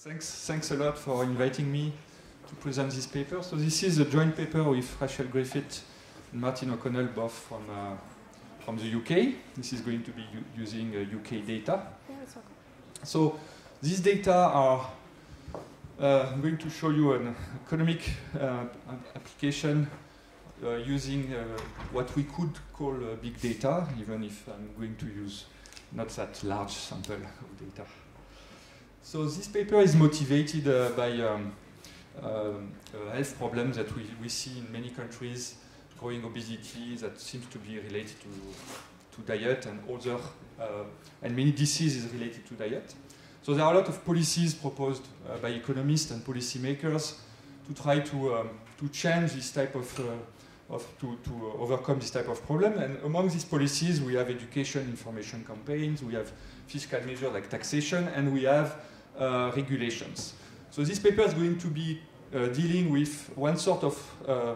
Thanks, thanks a lot for inviting me to present this paper. So this is a joint paper with Rachel Griffith and Martin O'Connell, both from, uh, from the UK. This is going to be using uh, UK data. Yeah, okay. So these data are, uh, I'm going to show you an economic uh, application uh, using uh, what we could call uh, big data, even if I'm going to use not that large sample of data. So this paper is motivated uh, by um, um, health problems that we, we see in many countries, growing obesity that seems to be related to, to diet and other, uh, and many diseases related to diet. So there are a lot of policies proposed uh, by economists and policymakers to try to, um, to change this type of, uh, of to, to overcome this type of problem. And among these policies, we have education information campaigns, we have fiscal measures like taxation, and we have uh, regulations. So this paper is going to be uh, dealing with one sort of uh,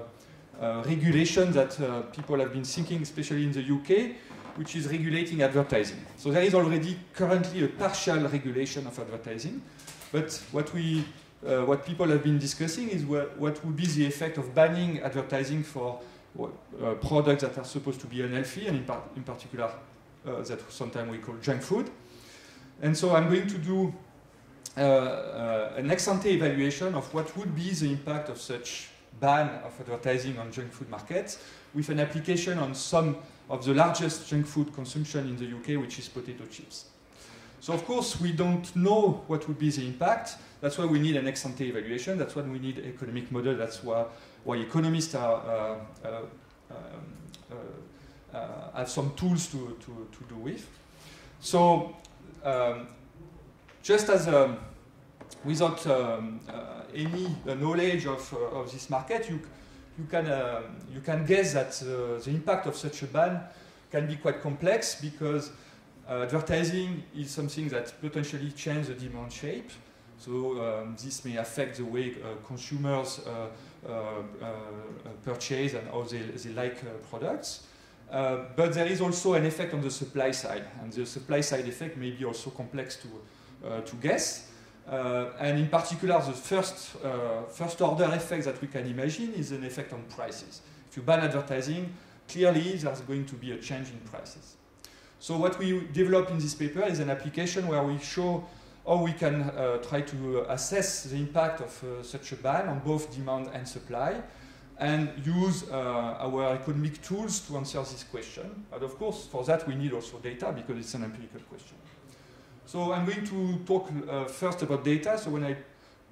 uh regulation that uh, people have been thinking, especially in the UK, which is regulating advertising. So there is already currently a partial regulation of advertising, but what we uh, what people have been discussing is what, what would be the effect of banning advertising for uh, products that are supposed to be unhealthy, and in, par in particular uh, that sometimes we call junk food. And so I'm going to do uh, uh, an ex-ante evaluation of what would be the impact of such ban of advertising on junk food markets with an application on some of the largest junk food consumption in the UK, which is potato chips. So of course, we don't know what would be the impact. That's why we need an ex-ante evaluation. That's why we need economic model. That's why, why economists are, uh, uh, um, uh, uh, have some tools to, to, to do with. So um, just as um, without um, uh, any uh, knowledge of, uh, of this market, you, you, can, um, you can guess that the impact of such a ban can be quite complex because advertising is something that potentially changes the demand shape. So um, this may affect the way uh, consumers uh, uh, purchase and how they, they like products. but there is also an effect on the supply side, and the supply side effect may be also complex to, uh, to guess. Uh, and in particular, the first, uh, first order effect that we can imagine is an effect on prices. If you ban advertising, clearly there's going to be a change in prices. So what we develop in this paper is an application where we show how we can uh, try to assess the impact of uh, such a ban on both demand and supply and use uh, our economic tools to answer this question. But of course, for that we need also data because it's an empirical question. So I'm going to talk uh, first about data. So when I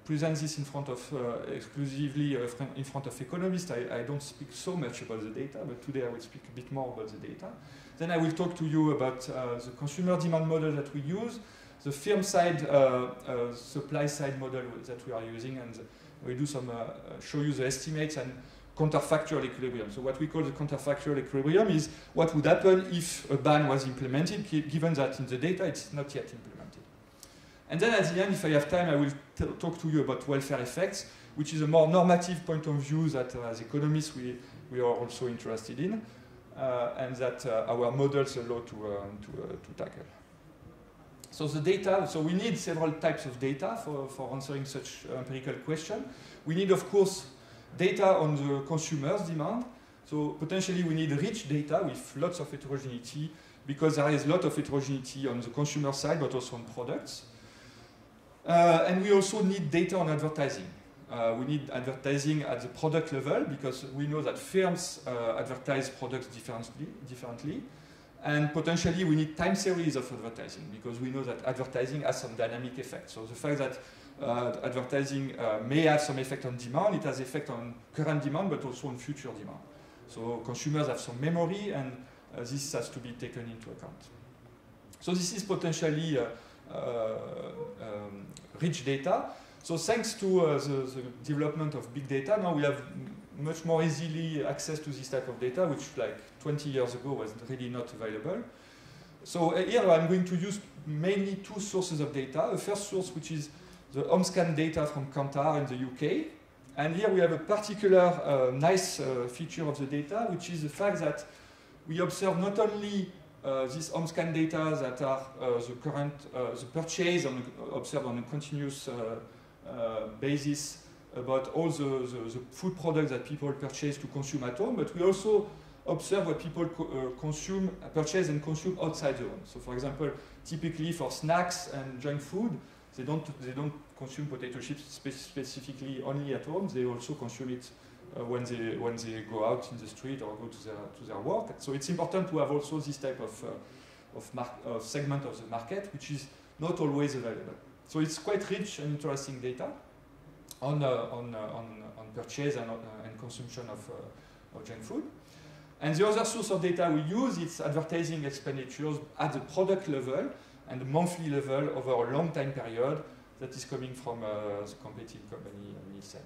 present this in front of uh, exclusively uh, in front of economists, I, I, don't speak so much about the data, but today I will speak a bit more about the data. Then I will talk to you about uh, the consumer demand model that we use, the firm side, uh, uh, supply side model that we are using, and we do some show you the estimates and counterfactual equilibrium. So what we call the counterfactual equilibrium is what would happen if a ban was implemented, given that in the data it's not yet implemented. And then at the end, if I have time, I will talk to you about welfare effects, which is a more normative point of view that uh, as economists we, we are also interested in, uh, and that uh, our models allow to, uh, to, uh, to tackle. So the data, so we need several types of data for, for answering such empirical question. We need, of course, data on the consumer's demand. So potentially we need rich data with lots of heterogeneity because there is a lot of heterogeneity on the consumer side but also on products. Uh, and we also need data on advertising. Uh, we need advertising at the product level because we know that firms uh, advertise products differently, differently. And potentially we need time series of advertising because we know that advertising has some dynamic effect. So the fact that advertising uh, may have some effect on demand. It has effect on current demand, but also on future demand. So consumers have some memory, and uh, this has to be taken into account. So this is potentially um, rich data. So thanks to uh, the, the, development of big data, now we have much more easily access to this type of data, which like 20 years ago was really not available. So uh, here I'm going to use mainly two sources of data. The first source, which is the HomeScan data from Kantar in the UK. And here we have a particular uh, nice uh, feature of the data, which is the fact that we observe not only uh, these home scan data that are uh, the current, uh, the purchase on, observed on a continuous basis about all the, the, the, food products that people purchase to consume at home, but we also observe what people co consume, purchase and consume outside the home. So for example, typically for snacks and junk food, they don't, they don't consume potato chips spe specifically only at home, they also consume it uh, when, they, when they go out in the street or go to their, to their work. So it's important to have also this type of, uh, of, segment of the market, which is not always available. So it's quite rich and interesting data on, uh, on, uh, on, on purchase and, uh, and consumption of, uh, of junk food. And the other source of data we use is advertising expenditures at the product level and the monthly level over a long time period that is coming from uh, the competing company Nielsen.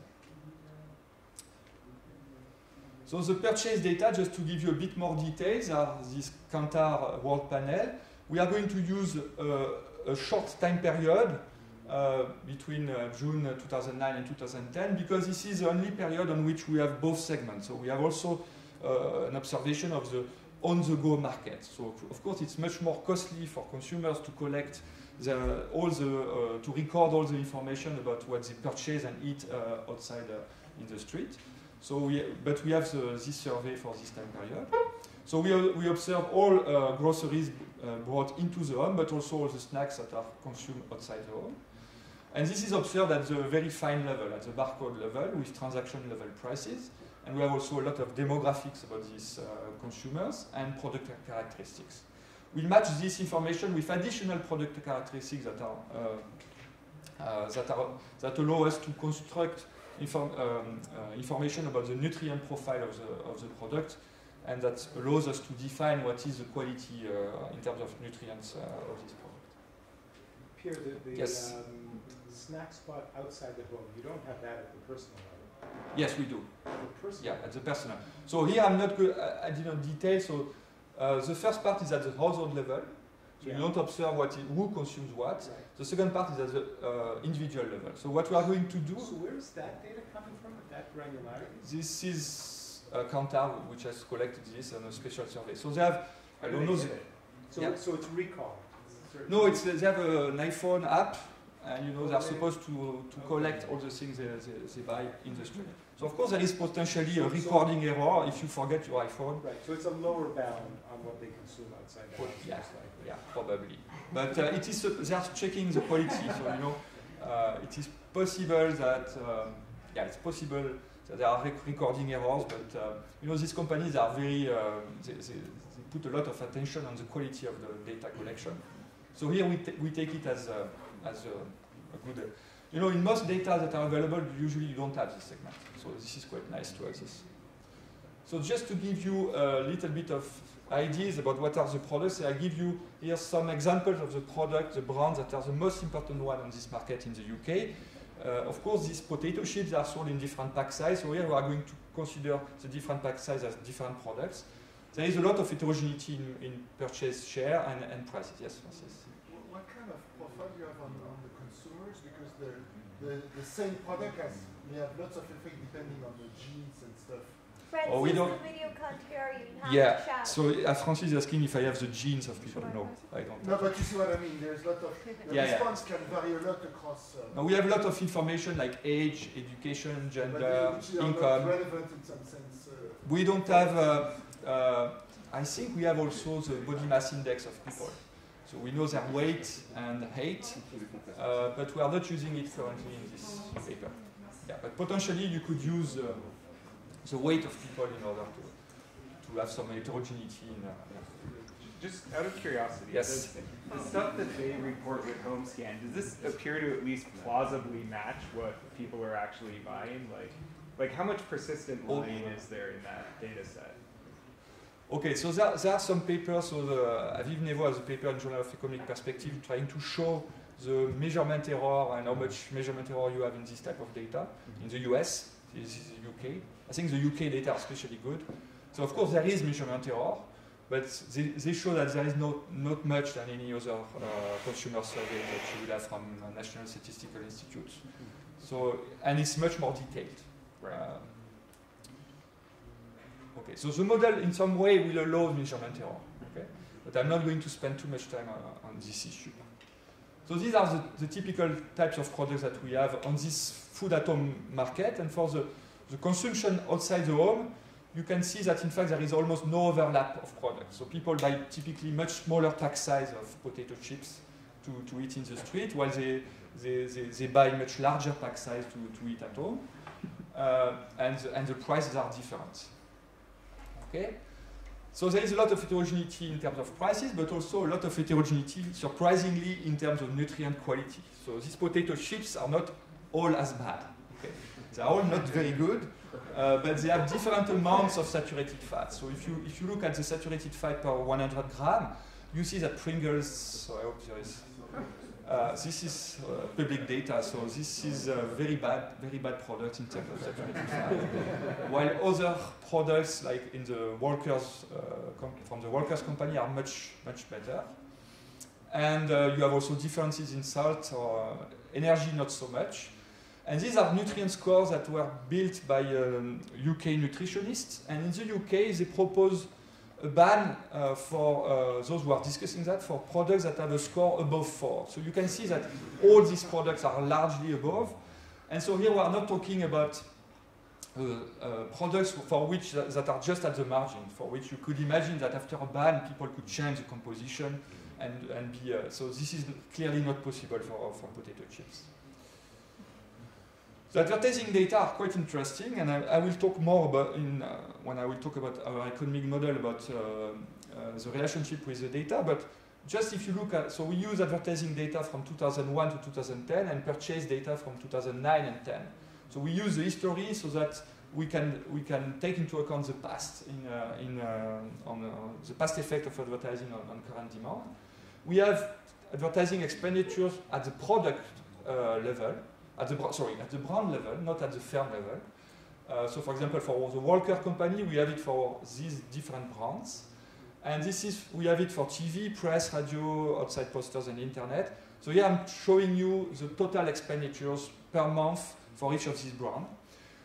So the purchase data, just to give you a bit more details, are this Kantar world panel. We are going to use uh, a short time period uh, between uh, June 2009 and 2010 because this is the only period on which we have both segments. So we have also uh, an observation of the on-the-go market. So of course it's much more costly for consumers to collect the, all the, uh, to record all the information about what they purchase and eat uh, outside in the street. So we, but we have the, this survey for this time period. So we, we observe all uh, groceries uh, brought into the home, but also all the snacks that are consumed outside the home. And this is observed at the very fine level, at the barcode level, with transaction level prices. And we have also a lot of demographics about these uh, consumers and product characteristics. We match this information with additional product characteristics that are, uh, uh, that, are that allow us to construct inform, um, uh, information about the nutrient profile of the, of the product and that allows us to define what is the quality uh, in terms of nutrients uh, of this product. Pierre, the, the yes. um, snack spot outside the home, you don't have that at the personal level? Yes, we do. At the personal Yeah, at the personal. So here I'm not good, I, I did not detail, so uh, the first part is at the household level, so Yeah. you don't observe what is, who consumes what. Right. The second part is at the uh, individual level. So what we are going to do, So where is that data coming from, at that granularity? this is uh, Kantar, which has collected this on a special survey. So they have, I do don't know, get the, it? So, Yeah. so it's recall? No, it's, they have an iPhone app, and you know they're supposed to, to collect all the things they, they, they buy in the street. So of course there is potentially a so- recording error if you forget your iPhone. Right, so it's a lower bound on what they consume outside the house, yeah. Yeah, probably. But uh, it is uh, they are checking the quality. So you know, uh, it is possible that um, yeah, it's possible that there are rec recording errors. But uh, you know, these companies are very uh, they, they, they put a lot of attention on the quality of the data collection. So here we, we take it as a, as a, a good. you know, in most data that are available, usually you don't have this segment. So this is quite nice to have this. So just to give you a little bit of ideas about what are the products, I give you here some examples of the products, the brands that are the most important one on this market in the UK. Uh, of course, these potato chips are sold in different pack size, so here we are going to consider the different pack size as different products. There is a lot of heterogeneity in, in purchase share and, and prices. Yes, Francis? What kind of profile you have on, on the consumers? Because the, the, the same product has may have lots of effect depending on the genes and stuff. Francis, Oh, we don't- the video can't hear you. You have Yeah, shout. so uh, Francis is asking if I have the genes of people. No, I don't. No, but you see what I mean. There's a lot of the Yeah, yeah. response can vary a lot across. Uh, Now we have a lot of information like age, education, but gender, they- which are not income. relevant in some sense. Uh, We don't have, uh, uh, I think we have also the body mass index of people. So we know their weight and height, uh, but we are not using it currently in this paper. Yeah, but potentially you could use uh, the weight of people in order to, to have some heterogeneity in uh, Just out of curiosity, Yes. does the stuff that they report with home scan, does this appear to at least plausibly match what people are actually buying? Like, like how much persistent Oh. lying is there in that data set? Okay, so there, there are some papers. So the Aviv Nevo has a paper in Journal of Economic Perspective trying to show the measurement error and how much measurement error you have in this type of data in the US. This is the UK. I think the UK data are especially good. So of course there is measurement error, but they, they show that there is not, not much than any other uh, consumer survey that you would have from National Statistical Institute. So and it's much more detailed. Right. Um, Okay, so the model in some way will allow measurement error. Okay, but I'm not going to spend too much time on, this issue. So these are the, the, typical types of products that we have on this food at home market. And for the, the consumption outside the home, you can see that in fact there is almost no overlap of products. So people buy typically much smaller pack size of potato chips to, to eat in the street, while they, they, they, they buy much larger pack size to, to eat at home. Uh, and, the, and the prices are different. Okay? So there is a lot of heterogeneity in terms of prices, but also a lot of heterogeneity, surprisingly, in terms of nutrient quality. So these potato chips are not all as bad. Okay? They are all not very good, uh, but they have different amounts of saturated fat. So if you, if you look at the saturated fat per 100 gram, you see that Pringles, so I hope there is uh, this is uh, public data, so this is a very bad, very bad product in terms of fat. While other products, like in the Walkers, uh, from the Walkers' company, are much, much better. And uh, you have also differences in salt or energy, not so much. And these are nutrient scores that were built by um, UK nutritionists. And in the UK, they propose a ban uh, for uh, those who are discussing that for products that have a score above 4. So you can see that all these products are largely above. And so here we are not talking about uh, uh products for which that, are just at the margin, for which you could imagine that after a ban people could change the composition and, and be, uh, so this is clearly not possible for, for potato chips. The advertising data are quite interesting, and I, I will talk more about in, uh, when I will talk about our economic model about uh, uh, the relationship with the data. But just if you look at, so we use advertising data from 2001 to 2010 and purchase data from 2009 and 10. So we use the history so that we can we can take into account the past in uh, in uh, on uh, the past effect of advertising on, on, current demand. We have advertising expenditures at the product level at the sorry at the brand level, not at the firm level. Uh, so, for example, for the Walker company, we have it for these different brands, and this is we have it for TV, press, radio, outside posters, and internet. So here I'm showing you the total expenditures per month for each of these brands.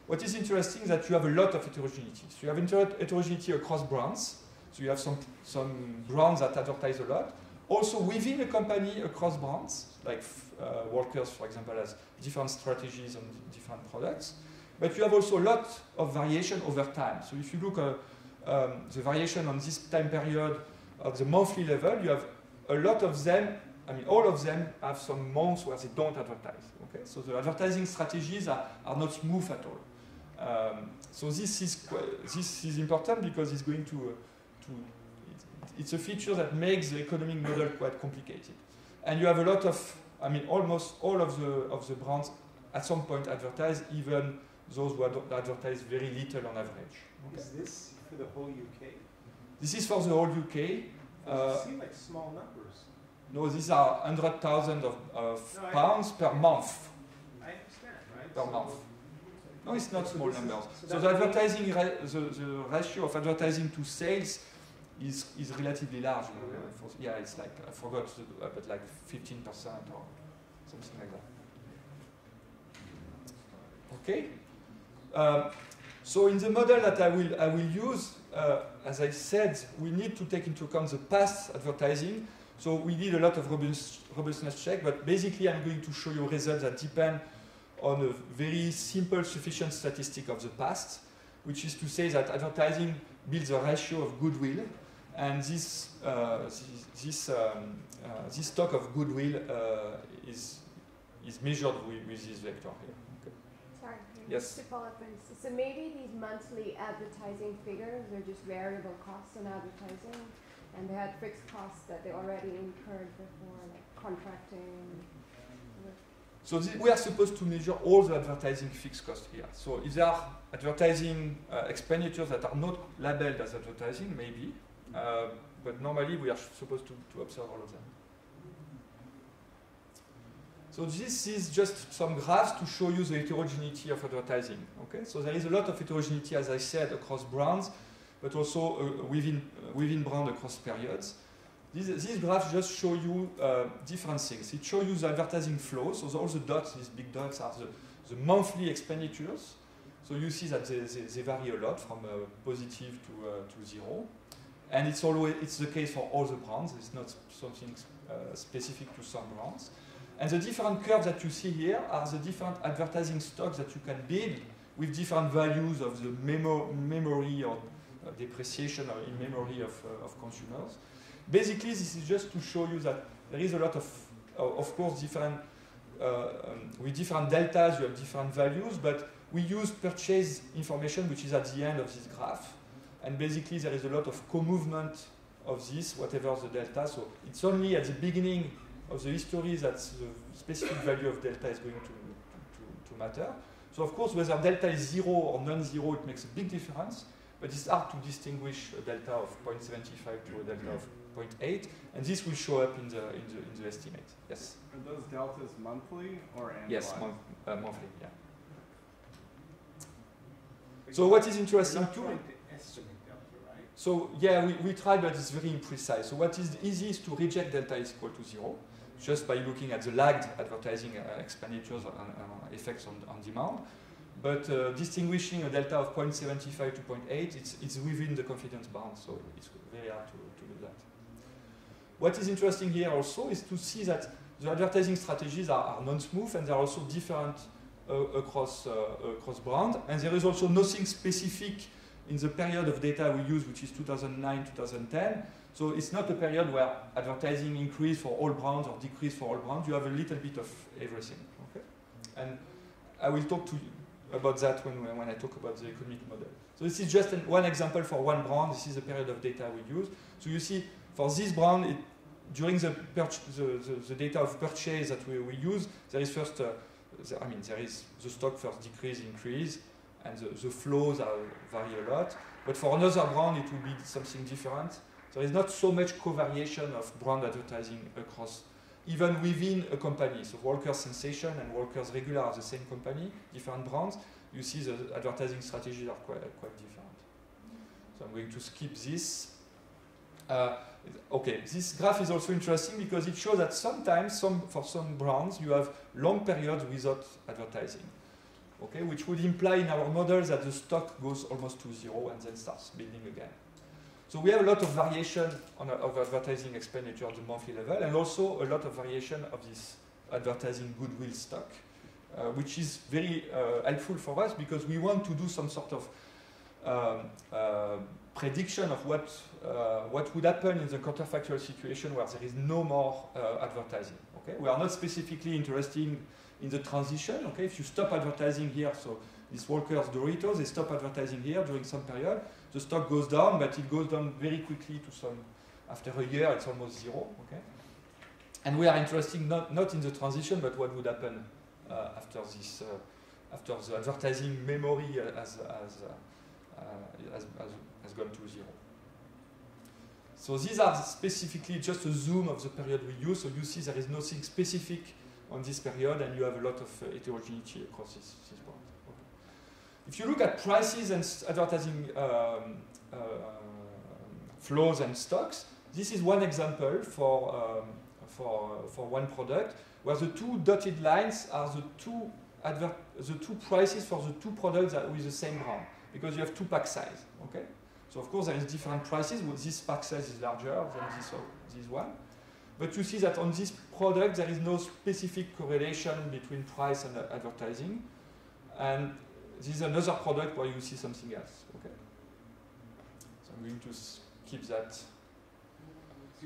What is interesting is that you have a lot of heterogeneity. So you have heterogeneity across brands. So you have some, some brands that advertise a lot. Also within a company across brands, like uh, Walkers, for example, has different strategies on different products. But you have also a lot of variation over time. So if you look at uh, um, the variation on this time period at the monthly level, you have a lot of them, I mean, all of them have some months where they don't advertise. Okay? So the advertising strategies are, are not smooth at all. Um, so this is, this is important because it's going to, uh, to it's a feature that makes the economic model quite complicated. And you have a lot of I mean, almost all of the, of the brands at some point advertise, even those who advertise very little on average. Okay. Is this for the whole UK? This is for the whole UK. Uh, seem like small numbers. No, these are 100,000 of, of no, pounds per month. I understand, right? Per so month. No, it's not so small numbers. So, so the advertising, the, the ratio of advertising to sales is, is relatively large. Yeah, it's like, I forgot, but like 15% or something like that. Okay? Um, so in the model that I will, I will use, uh, as I said, we need to take into account the past advertising. So we need a lot of robust, robustness check, but basically I'm going to show you results that depend on a very simple sufficient statistic of the past, which is to say that advertising builds a ratio of goodwill and this, uh, this, um, uh, this stock of goodwill uh, is, is measured with, with this vector here. Okay. Sorry, yes. to follow up on this. So maybe these monthly advertising figures are just variable costs on advertising, and they had fixed costs that they already incurred before, like contracting. So we are supposed to measure all the advertising fixed costs here. So if there are advertising uh, expenditures that are not labeled as advertising, maybe, uh, but normally we are supposed to, to observe all of them. So this is just some graphs to show you the heterogeneity of advertising. Okay, so there is a lot of heterogeneity, as I said, across brands, but also uh, within uh, within brand across periods. These, these graphs just show you uh, different things. It shows you the advertising flow. So all the dots, these big dots, are the, the monthly expenditures. So you see that they, they, they vary a lot from uh, positive to, uh, to zero. And it's always it's the case for all the brands. It's not something uh, specific to some brands. And the different curves that you see here are the different advertising stocks that you can build with different values of the memo memory or uh, depreciation or in memory of, uh, of consumers. Basically, this is just to show you that there is a lot of, of course, different, uh, um, with different deltas, you have different values, but we use purchase information, which is at the end of this graph. And basically, there is a lot of co-movement of this, whatever the delta. So it's only at the beginning of the history that the specific value of delta is going to, to, to matter. So of course, whether delta is zero or non-zero, it makes a big difference. But it's hard to distinguish a delta of 0.75 to a delta of 0.8, and this will show up in the in the in the estimate. Yes. Are those deltas monthly or annualized? Yes, month, uh, monthly. Yeah. So what is interesting You're not too? trying to estimate delta, right? So yeah, we, we tried, but it's very imprecise. So what is easy is to reject delta is equal to zero, just by looking at the lagged advertising uh, expenditures and uh, effects on, on demand. But uh, distinguishing a delta of 0.75 to 0.8, it's, it's within the confidence bound, so it's very hard to, to do that. What is interesting here also is to see that the advertising strategies are, are non-smooth and they are also different uh, across, uh, across brand. And there is also nothing specific in the period of data we use, which is 2009-2010. So it's not a period where advertising increased for all brands or decreased for all brands. You have a little bit of everything. Okay? And I will talk to you about that when, when I talk about the economic model. So this is just an, one example for one brand. This is the period of data we use. So you see, for this brand, it, during the, the, the, the data of purchase that we, we use, there is first, uh, the, I mean, there is the stock first decrease, increase, and the, the flows are, vary a lot. But for another brand, it will be something different. There is not so much co-variation of brand advertising across, even within a company. So Walker's Sensation and Walker's Regular are the same company, different brands. You see the advertising strategies are quite, quite different. So I'm going to skip this. Uh, okay, this graph is also interesting because it shows that sometimes, some, for some brands, you have long periods without advertising. Okay, which would imply in our model that the stock goes almost to zero and then starts building again. So we have a lot of variation on, of advertising expenditure at the monthly level, and also a lot of variation of this advertising goodwill stock, uh, which is very uh, helpful for us because we want to do some sort of um, uh, prediction of what uh, what would happen in the counterfactual situation where there is no more uh, advertising. Okay, we are not specifically interested in the transition. Okay, if you stop advertising here, so these Walkers, Doritos, they stop advertising here during some period, the stock goes down, but it goes down very quickly to some. After a year, it's almost zero. Okay, and we are interested not not in the transition, but what would happen uh, after this, uh, after the advertising memory has has, uh, has has gone to zero. So these are specifically just a zoom of the period we use. So you see there is nothing specific on this period, and you have a lot of uh, heterogeneity across this, this part. Okay. If you look at prices and advertising um, uh, flows and stocks, this is one example for, um, for, for one product where the two dotted lines are the two, adver- the two prices for the two products that with the same brand because you have two pack size. Okay? So of course there is different prices. This pack size is larger than this, this one. But you see that on this product there is no specific correlation between price and uh, advertising. And this is another product where you see something else. Okay. So I'm going to skip that.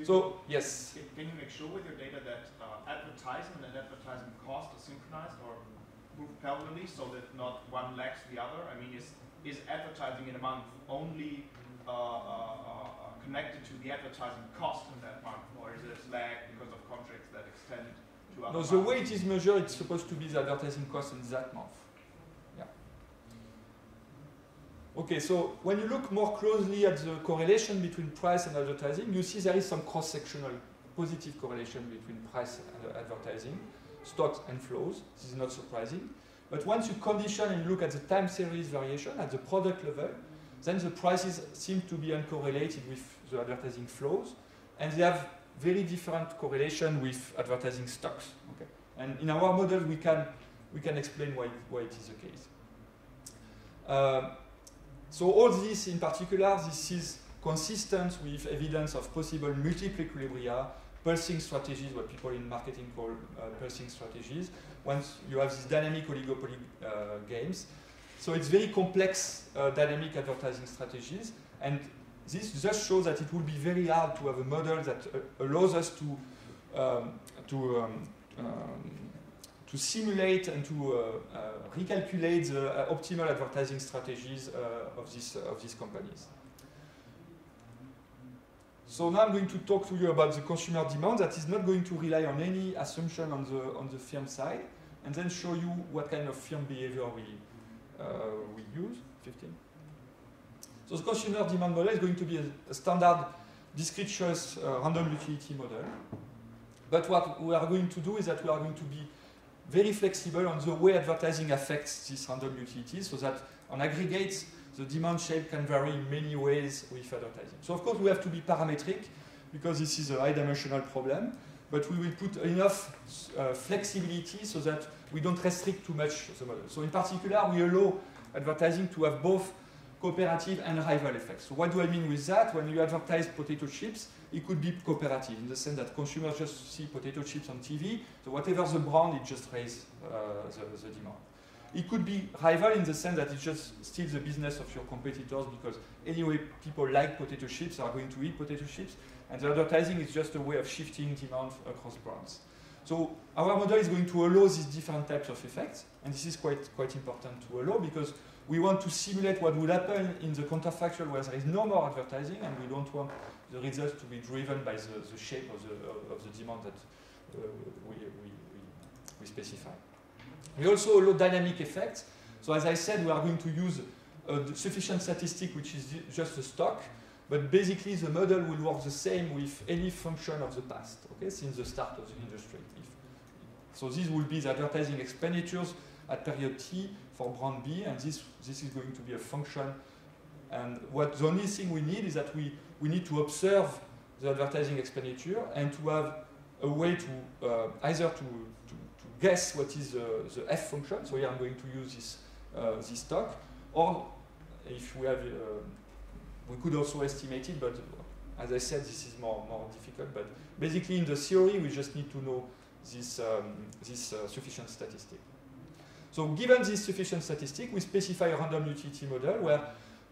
So yes. Can you make sure with your data that uh, advertisement and advertising cost are synchronized or move parallelly so that not one lags the other? I mean, is, is advertising in a month only uh, uh, uh, connected to the advertising cost in that month or is it lag because of contracts that extend to other No, the months? way it is measured, it's supposed to be the advertising cost in that month. Yeah. Okay, so when you look more closely at the correlation between price and advertising, you see there is some cross-sectional positive correlation between price and advertising, stocks and flows. This is not surprising. But once you condition and look at the time series variation at the product level, then the prices seem to be uncorrelated with the advertising flows, and they have very different correlation with advertising stocks. Okay? And in our model, we can we can explain why why it is the case. Um, so all this in particular, this is consistent with evidence of possible multiple equilibria, pulsing strategies, what people in marketing call uh, pulsing strategies, once you have these dynamic oligopoly uh, games. So it's very complex uh, dynamic advertising strategies, and this just shows that it will be very hard to have a model that uh, allows us to um, to um, um, to simulate and to uh, uh, recalculate the uh, optimal advertising strategies uh, of, this, of these companies. So now I'm going to talk to you about the consumer demand that is not going to rely on any assumption on the, on the firm side, and then show you what kind of firm behavior we, we use. 15. So the consumer demand model is going to be a, a standard discrete choice uh, random utility model. But what we are going to do is that we are going to be very flexible on the way advertising affects these random utilities so that on aggregate the demand shape can vary in many ways with advertising. So of course we have to be parametric because this is a high dimensional problem, but we will put enough uh, flexibility so that we don't restrict too much the model. So in particular we allow advertising to have both cooperative and rival effects. So what do I mean with that? When you advertise potato chips, it could be cooperative in the sense that consumers just see potato chips on TV, so whatever the brand, it just raises uh, the, the demand. It could be rival in the sense that it just steals the business of your competitors because anyway people like potato chips, are going to eat potato chips, and the advertising is just a way of shifting demand across brands. So our model is going to allow these different types of effects, and this is quite, quite important to allow because we want to simulate what would happen in the counterfactual where there is no more advertising, and we don't want the results to be driven by the, the shape of the, of the demand that uh, we, we, we, we specify. We also allow dynamic effects. So as I said, we are going to use a sufficient statistic, which is just a stock, but basically the model will work the same with any function of the past, okay, since the start of the industry. If, so these will be the advertising expenditures at period T for brand B, and this, this is going to be a function. And what the only thing we need is that we, we need to observe the advertising expenditure and to have a way to uh, either to, to, to, guess what is the, the f function. So here I'm going to use this, uh, this stock, or if we have, uh, we could also estimate it, but as I said, this is more, more difficult. But basically in the theory, we just need to know this, um, this uh, sufficient statistic. So given this sufficient statistic, we specify a random utility model where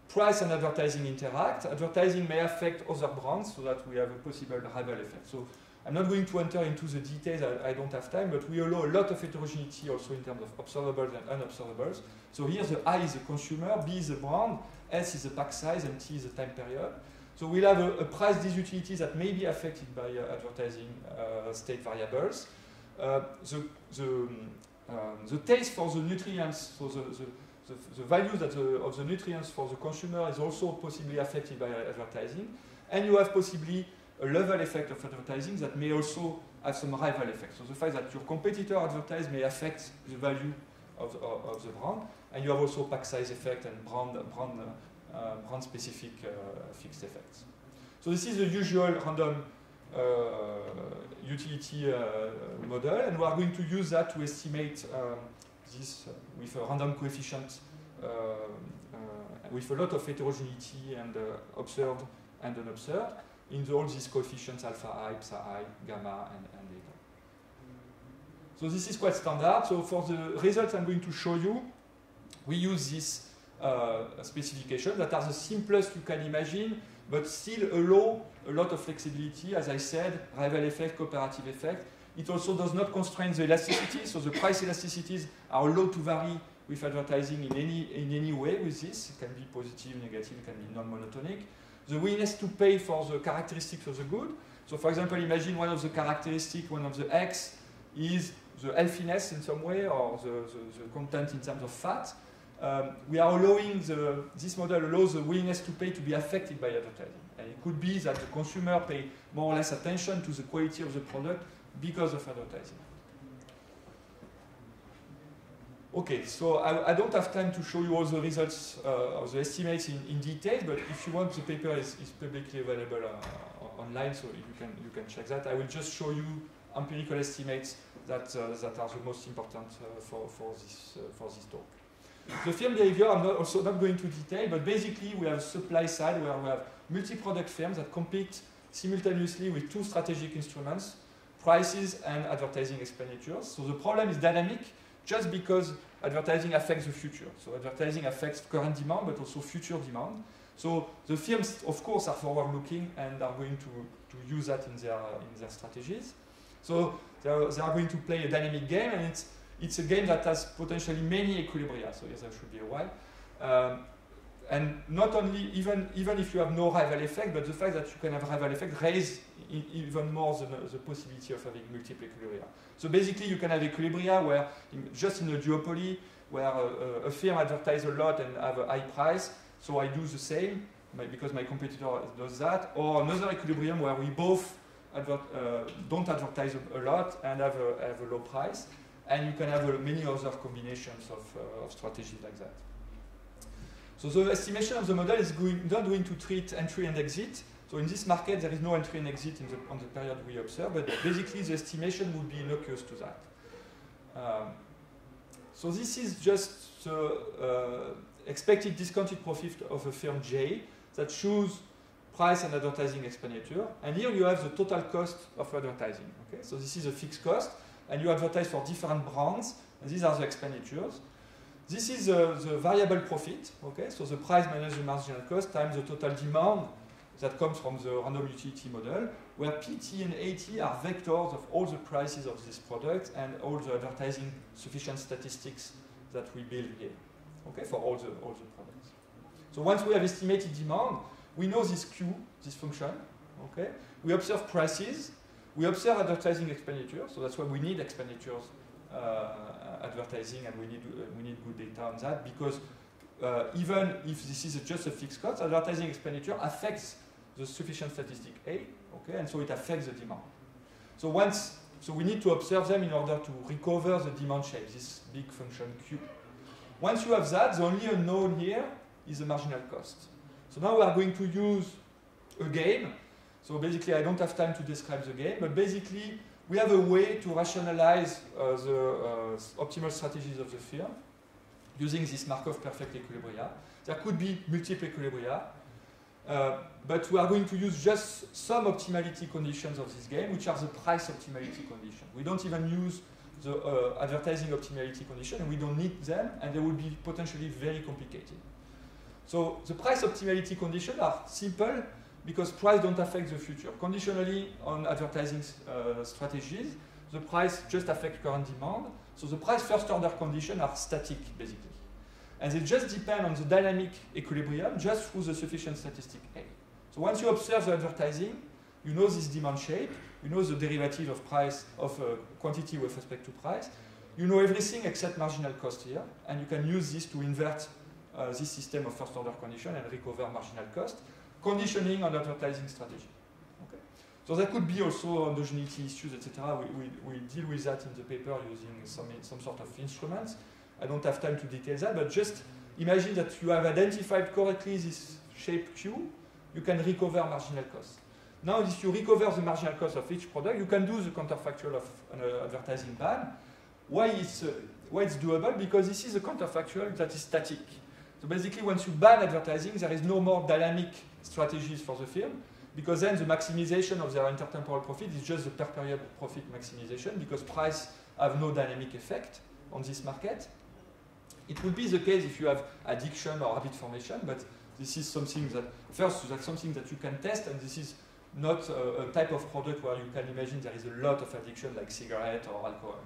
price and advertising interact. Advertising may affect other brands so that we have a possible rival effect. So I'm not going to enter into the details, I, I, don't have time, but we allow a lot of heterogeneity also in terms of observables and unobservables. So here the I is the consumer, B is the brand, S is the pack size, and T is the time period. So we'll have a, a price these utilities that may be affected by uh, advertising uh, state variables. Uh, the, the um, the taste for the nutrients, so the, the, the, the value that the, of the nutrients for the consumer is also possibly affected by advertising. And you have possibly a level effect of advertising that may also have some rival effect. So the fact that your competitor advertise may affect the value of of, of the brand. And you have also pack size effect and brand, brand, uh, brand specific uh, fixed effects. So this is the usual random uh, utility uh, model, and we are going to use that to estimate um, this uh, with a random coefficient with a lot of heterogeneity and observed and unobserved in all these coefficients alpha i, psi i, gamma, and, and eta. So this is quite standard. So for the results I'm going to show you, we use this uh, specification that are the simplest you can imagine, but still allow a lot of flexibility, as I said, rival effect, cooperative effect. It also does not constrain the elasticity, so the price elasticities are allowed to vary with advertising in any, in any way with this. It can be positive, negative, it can be non-monotonic. The willingness to pay for the characteristics of the good. So for example, imagine one of the characteristics, one of the X is the healthiness in some way or the, the, the content in terms of fat. Um, we are allowing the, this model allows the willingness to pay to be affected by advertising. And it could be that the consumer pay more or less attention to the quality of the product because of advertising. Okay, so I, I, don't have time to show you all the results uh, of the estimates in, in, detail, but if you want, the paper is, is publicly available uh, online, so you can, you can check that. I will just show you empirical estimates that, uh, that are the most important uh, for, for, this, uh, for this talk. The firm behavior, I'm not also not going to detail, but basically we have a supply side where we have multi-product firms that compete simultaneously with two strategic instruments, prices and advertising expenditures. So the problem is dynamic just because advertising affects the future. So advertising affects current demand, but also future demand. So the firms, of course, are forward-looking and are going to, to use that in their, in their strategies. So they are, going to play a dynamic game, and it's, it's a game that has potentially many equilibria. So yes, there should be a while. Um, and not only, even, even if you have no rival effect, but the fact that you can have rival effect raise e- even more the, the possibility of having multiple equilibria. So basically, you can have equilibria where, in, just in a duopoly, where a, a, firm advertises a lot and have a high price, so I do the same my, because my competitor does that, or another equilibrium where we both advert, uh, don't advertise a, lot and have a, have a low price, and you can have uh, many other combinations of, uh, of strategies like that. So the estimation of the model is going, not going to treat entry and exit. So in this market, there is no entry and exit in the, on the period we observe, but basically the estimation would be innocuous to that. Um, so this is just the uh, expected discounted profit of a firm J that shows price and advertising expenditure. And here you have the total cost of advertising. Okay? So this is a fixed cost, and you advertise for different brands, and these are the expenditures. This is uh, the variable profit, okay? So the price minus the marginal cost times the total demand that comes from the random utility model, where PT and AT are vectors of all the prices of this product and all the advertising sufficient statistics that we build here, okay, for all the, all the products. So once we have estimated demand, we know this Q, this function, okay? We observe prices, we observe advertising expenditure, so that's why we need expenditures uh, advertising and we need, uh, we need good data on that because uh, even if this is just a fixed cost, advertising expenditure affects the sufficient statistic A, okay, and so it affects the demand. So once, so we need to observe them in order to recover the demand shape, this big function Q. Once you have that, the only unknown here is the marginal cost. So now we are going to use a game. So basically, I don't have time to describe the game, but basically, we have a way to rationalize uh, the uh, optimal strategies of the firm using this Markov perfect equilibria. There could be multiple equilibria, uh, but we are going to use just some optimality conditions of this game, which are the price optimality condition. We don't even use the uh, advertising optimality condition, and we don't need them, and they will be potentially very complicated. So the price optimality conditions are simple, because price don't affect the future. Conditionally on advertising uh, strategies, the price just affects current demand. So the price first order conditions are static, basically. And they just depend on the dynamic equilibrium just through the sufficient statistic A. So once you observe the advertising, you know this demand shape, you know the derivative of price, of uh, quantity with respect to price, you know everything except marginal cost here, and you can use this to invert this system of first order condition and recover marginal cost conditioning on advertising strategy. Okay? So that could be also endogeneity issues, etc. We, we, we, deal with that in the paper using some, some sort of instruments. I don't have time to detail that, but just imagine that you have identified correctly this shape Q, you can recover marginal cost. Now, if you recover the marginal cost of each product, you can do the counterfactual of an uh, advertising ban. Why it's, uh, why it's doable? Because this is a counterfactual that is static. So basically, once you ban advertising, there is no more dynamic strategies for the firm, because then the maximization of their intertemporal profit is just the per period profit maximization, because price have no dynamic effect on this market. It would be the case if you have addiction or habit formation, but this is something that, first, that's something that you can test, and this is not a, a type of product where you can imagine there is a lot of addiction like cigarette or alcohol.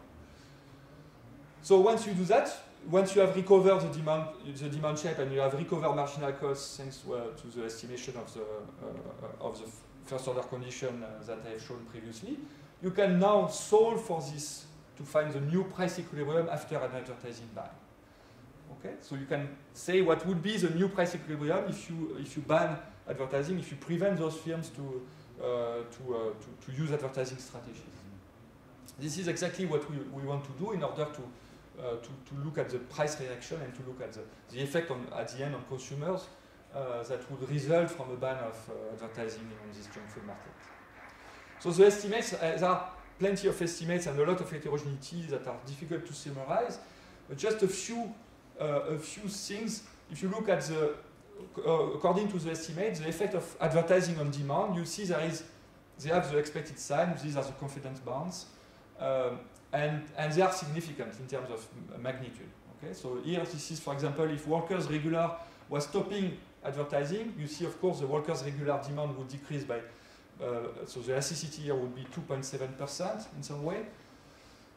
So once you do that, once you have recovered the demand, the demand shape and you have recovered marginal costs thanks to, to the estimation of the, uh, of the first order condition uh, that I have shown previously, you can now solve for this to find the new price equilibrium after an advertising ban. Okay, so you can say what would be the new price equilibrium if you if you ban advertising, if you prevent those firms to uh, to, uh, to, to use advertising strategies. This is exactly what we, we want to do in order to uh, to, to look at the price reaction and to look at the, the effect on, at the end on consumers uh, that would result from a ban of uh, advertising on this junk food market. So the estimates, there are plenty of estimates and a lot of heterogeneity that are difficult to summarize, but just a few, a few things. If you look at the uh, according to the estimate, the effect of advertising on demand, you see there is, they have the expected sign, these are the confidence bounds, um, and, and they are significant in terms of magnitude. Okay, so here this is, for example, if Walkers regular was stopping advertising, you see, of course, the Walkers regular demand would decrease by, uh, so the elasticity here would be 2.7% in some way.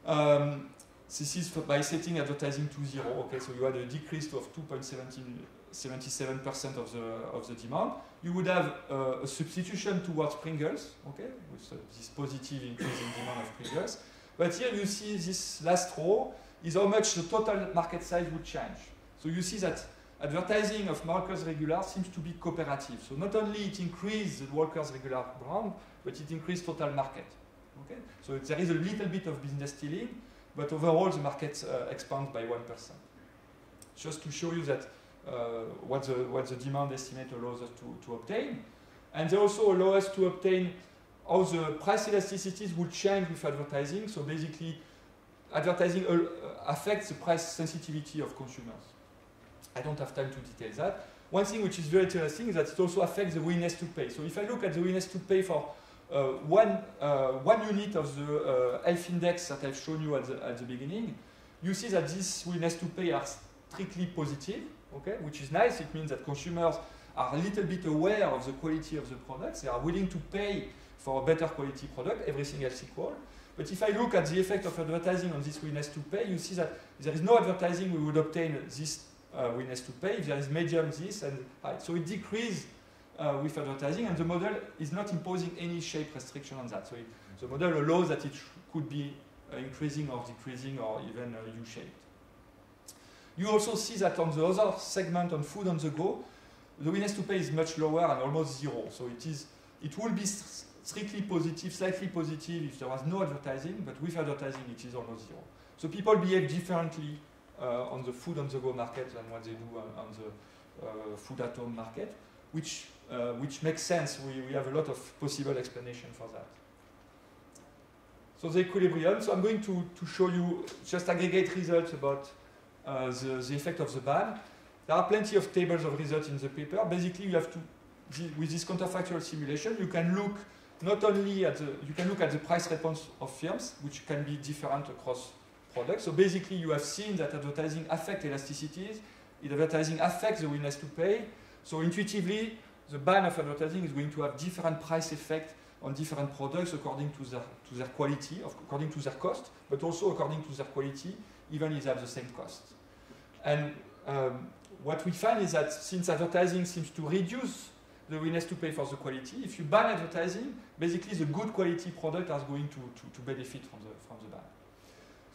Um, this is for by setting advertising to zero. Okay, so you had a decrease of 2.77% of the of the demand. You would have uh, a substitution towards Pringles. Okay, with uh, this positive increase in demand of Pringles. But here you see this last row is how much the total market size would change. So you see that advertising of Walkers regular seems to be cooperative. So not only it increased the Walkers regular brand, but it increased total market. Okay, so there is a little bit of business stealing, but overall the market uh, expands by 1%. Just to show you that uh, what, the, what the demand estimate allows us to, to obtain. And they also allow us to obtain how the price elasticities would change with advertising. So basically, advertising uh, affects the price sensitivity of consumers. I don't have time to detail that. One thing which is very interesting is that it also affects the willingness to pay. So if I look at the willingness to pay for uh, one, uh, one unit of the uh, health index that I've shown you at the, at the beginning, you see that this willingness to pay are strictly positive, okay, which is nice. It means that consumers are a little bit aware of the quality of the products. They are willing to pay for a better quality product, everything else equal. But if I look at the effect of advertising on this willingness to pay, you see that there is no advertising, we would obtain this uh, willingness to pay. If there is medium, this and. So it decreases uh, with advertising, and the model is not imposing any shape restriction on that. So it, the model allows that it could be uh, increasing or decreasing or even uh, U-shaped. You also see that on the other segment on food on the go, the willingness to pay is much lower and almost zero. So it is, it will be strictly positive, slightly positive if there was no advertising, but with advertising it is almost zero. So people behave differently uh, on the food on the go market than what they do on, on the uh, food at home market, which, uh, which makes sense. We, we have a lot of possible explanation for that. So the equilibrium. So I'm going to, to show you just aggregate results about uh, the, the effect of the ban. There are plenty of tables of results in the paper. Basically, you have to, with this counterfactual simulation, you can look not only at the, you can look at the price response of firms, which can be different across products. So basically, you have seen that advertising affects elasticities, advertising affects the willingness to pay. So intuitively, the ban of advertising is going to have different price effect on different products according to their, to their quality, of, according to their cost, but also according to their quality, even if they have the same cost. And um, what we find is that since advertising seems to reduce the willingness to pay for the quality, if you ban advertising, basically the good quality product is going to, to, to benefit from the, from the ban.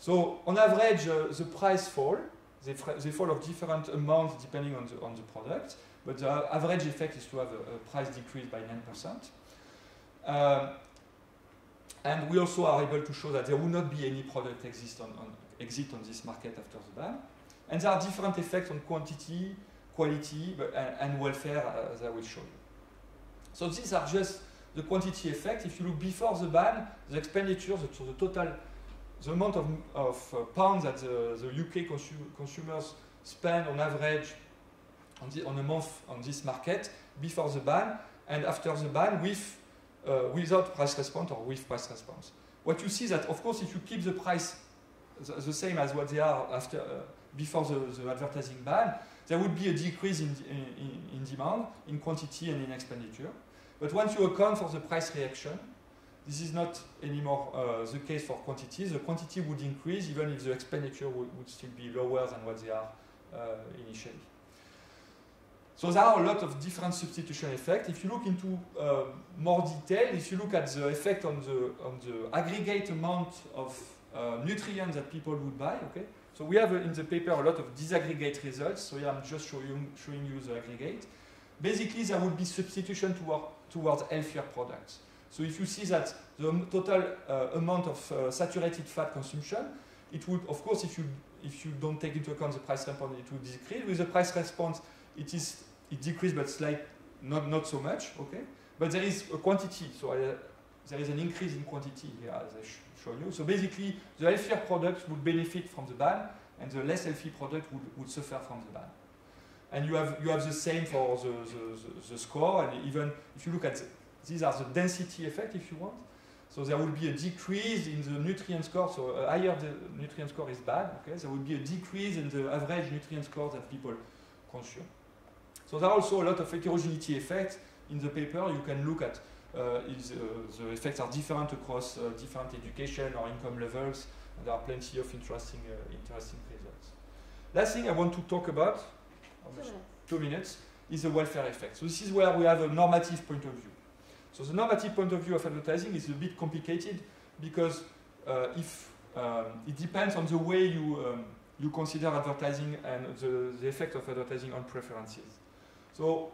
So on average, uh, the price fall. They, they fall of different amounts depending on the, on the product, but the average effect is to have a, a price decrease by 9%. Um, and we also are able to show that there will not be any product exist on, on, exit on this market after the ban. And there are different effects on quantity, quality, but, and, and welfare, uh, as I will show you. So these are just the quantity effect. If you look before the ban, the expenditure, the, the total, the amount of, of uh, pounds that the, the UK consu- consumers spend on average on, the, on a month on this market before the ban and after the ban with uh, without price response or with price response. What you see that, of course, if you keep the price the, the same as what they are after uh, before the, the advertising ban, there would be a decrease in, in, in demand, in quantity, and in expenditure. But once you account for the price reaction, this is not anymore uh, the case for quantity. The quantity would increase even if the expenditure would, would still be lower than what they are uh, initially. So there are a lot of different substitution effects. If you look into uh, more detail, if you look at the effect on the, on the aggregate amount of uh, nutrients that people would buy, okay? So we have in the paper a lot of disaggregate results. So here I'm just showing, showing you the aggregate. Basically, there would be substitution toward, towards healthier products. So if you see that the total uh, amount of uh, saturated fat consumption, it would, of course, if you if you don't take into account the price response, it would decrease. With the price response, it is it decreased, but slight, not not so much. Okay, but there is a quantity, so I, there is an increase in quantity here, as I sh- show you. So basically, the healthier products would benefit from the ban, and the less healthy product would, would suffer from the ban. And you have you have the same for the, the, the, score. And even if you look at the, these are the density effect, if you want. So there will be a decrease in the nutrient score. So a higher the nutrient score is bad. Okay, there will be a decrease in the average nutrient score that people consume. So there are also a lot of heterogeneity effects in the paper. You can look at uh, is, uh, the effects are different across uh, different education or income levels. And there are plenty of interesting uh, interesting results. Last thing I want to talk about, Two minutes. is the welfare effect. So this is where we have a normative point of view. So the normative point of view of advertising is a bit complicated because uh, if um, it depends on the way you um, you consider advertising and the, the effect of advertising on preferences. So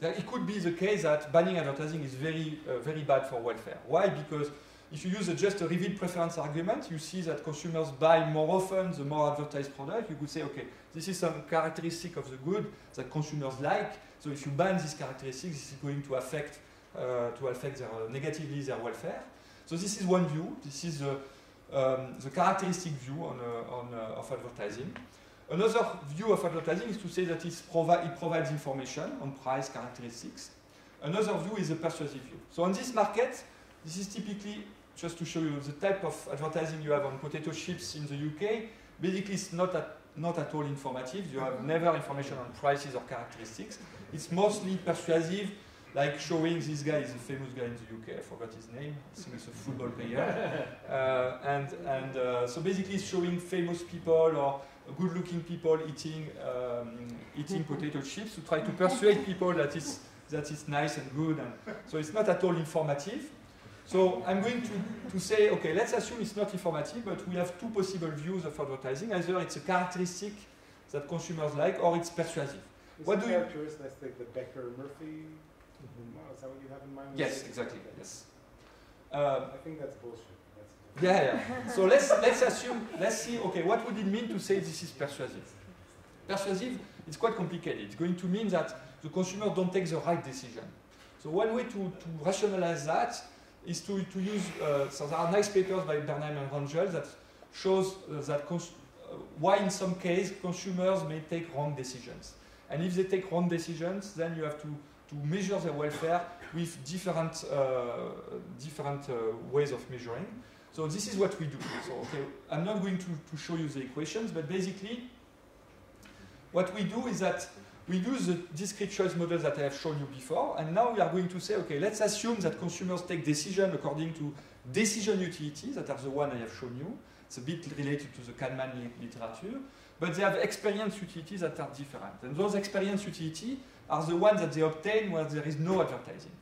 it could be the case that banning advertising is very uh, very bad for welfare. Why? Because if you use a, just a revealed preference argument, you see that consumers buy more often the more advertised product. You could say, okay, this is some characteristic of the good that consumers like. So if you ban these characteristics, this is going to affect uh, to affect their, negatively their welfare. So this is one view. This is the, um, the characteristic view on, uh, on, uh, of advertising. Another view of advertising is to say that provi it provides information on price characteristics. Another view is a persuasive view. So on this market, this is typically, just to show you the type of advertising you have on potato chips in the UK, basically it's not at, not at all informative. You have never information on prices or characteristics. It's mostly persuasive, like showing this guy is a famous guy in the UK, I forgot his name, I think he's a football player. Uh, and and uh, so basically it's showing famous people or good looking people eating, um, eating potato chips to try to persuade people that it's, that it's nice and good. And so it's not at all informative. So I'm going to, to say, okay, let's assume it's not informative, but we have two possible views of advertising. Either it's a characteristic that consumers like, or it's persuasive. Is What do you- characteristic that's like the Becker-Murphy model? Is that what you have in mind? you Yes, exactly. Yes. Um, I think that's bullshit. That's yeah, yeah. So let's let's assume, let's see. Okay, what would it mean to say this is persuasive? Persuasive, it's quite complicated. It's going to mean that the consumer don't take the right decision. So one way to, to rationalize that is to, to use. Uh, so there are nice papers by Bernheim and Rangel that shows uh, that uh, why in some case consumers may take wrong decisions. And if they take wrong decisions, then you have to, to measure their welfare with different, uh, different uh, ways of measuring. So this is what we do. So okay, I'm not going to, to show you the equations, but basically what we do is that we use the discrete choice model that I have shown you before, and now we are going to say, okay, let's assume that consumers take decision according to decision utilities that are the one I have shown you. It's a bit related to the Kahneman li- literature, but they have experience utilities that are different. And those experience utilities are the ones that they obtain where there is no advertising.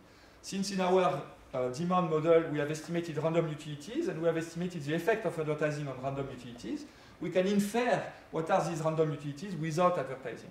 Since in our uh, demand model we have estimated random utilities and we have estimated the effect of advertising on random utilities, we can infer what are these random utilities without advertising.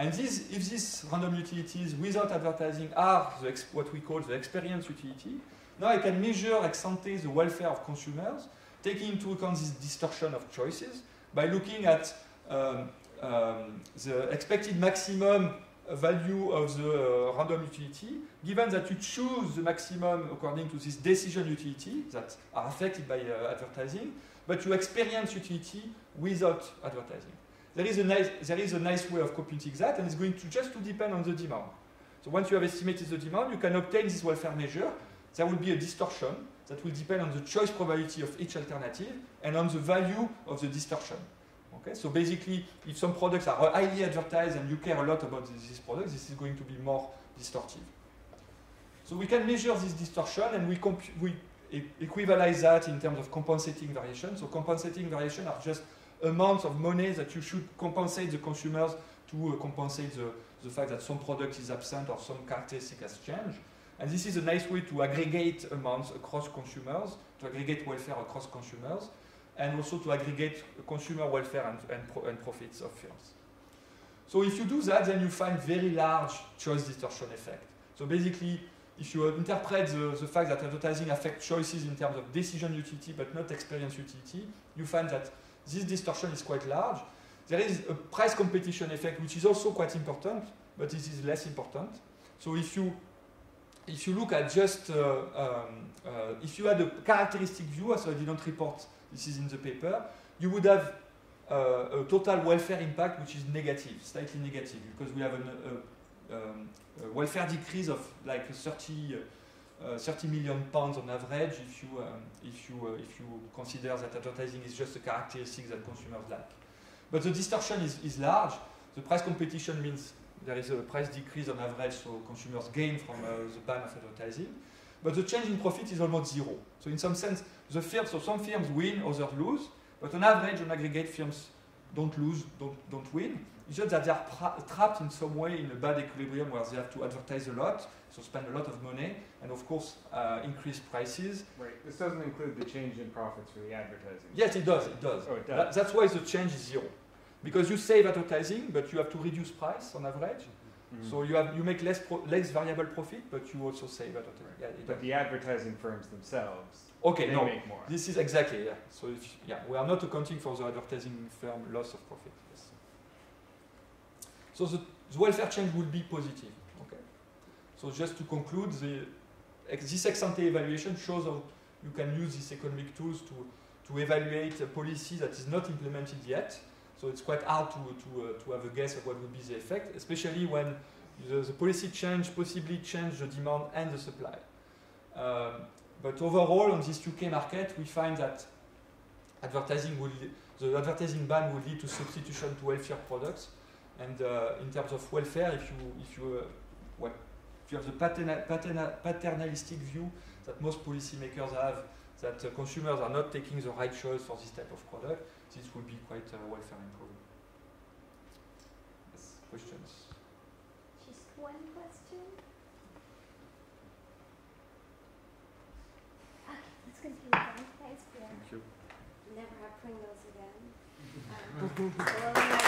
And these, if these random utilities without advertising are the what we call the experience utility, now I can measure ex ante the welfare of consumers, taking into account this distortion of choices by looking at um, um, the expected maximum value of the uh, random utility, given that you choose the maximum according to this decision utility that are affected by uh, advertising, but you experience utility without advertising. There is, a nice, there is a nice way of computing that, and it's going to just to depend on the demand. So once you have estimated the demand, you can obtain this welfare measure. There will be a distortion that will depend on the choice probability of each alternative and on the value of the distortion. Okay, so basically, if some products are highly advertised and you care a lot about this, this product, this is going to be more distortive. So we can measure this distortion and we, we equivalize that in terms of compensating variation. So compensating variation are just amounts of money that you should compensate the consumers to uh, compensate the, the fact that some product is absent or some characteristic has changed. And this is a nice way to aggregate amounts across consumers, to aggregate welfare across consumers, and also to aggregate consumer welfare and, and, pro- and profits of firms. So if you do that, then you find very large choice distortion effect. So basically, if you interpret the, the fact that advertising affects choices in terms of decision utility but not experience utility, you find that this distortion is quite large. There is a price competition effect, which is also quite important, but this is less important. So if you if you look at just uh, um, uh, if you had a characteristic view, as I didn't report, this is in the paper, you would have uh, a total welfare impact which is negative, slightly negative, because we have an, a, um, a welfare decrease of like 30, uh, 30 million pounds on average if you, um, if, you, uh, if you consider that advertising is just a characteristic that consumers like. But the distortion is, is large. The price competition means there is a price decrease on average, so consumers gain from uh, the ban of advertising. But the change in profit is almost zero. So in some sense, the firms, so some firms win, others lose, but on average, on aggregate, firms don't lose, don't, don't win. It's just that they are trapped in some way in a bad equilibrium where they have to advertise a lot, so spend a lot of money, and of course, uh, increase prices. Right. This doesn't include the change in profits for the advertising. Yes, it does, it does. Oh, it That- does. that's why the change is zero. Because you save advertising, but you have to reduce price on average. Mhm. So you have you make less pro- less variable profit, but you also save advertising. Yeah, but does. the advertising firms themselves, Okay, they no, make more. this is exactly yeah. So if, yeah, we are not accounting for the advertising firm loss of profit. Yes. So the, the welfare change will be positive. So just to conclude, the this ex ante evaluation shows how you can use these economic tools to to evaluate a policy that is not implemented yet. So it's quite hard to to, uh, to have a guess of what would be the effect, especially when the, the policy change possibly change the demand and the supply. Um, but overall, on this UK market, we find that advertising will the advertising ban will lead to substitution to healthier products. And uh, in terms of welfare, if you if you uh, you have the paterna, paterna, paternalistic view that most policymakers have, that uh, consumers are not taking the right choice for this type of product, this will be quite uh, welfare improving. Yes, questions? Just one question. Okay, let's continue on. Thanks, Pierre. Thank you. Never have Pringles again. Um,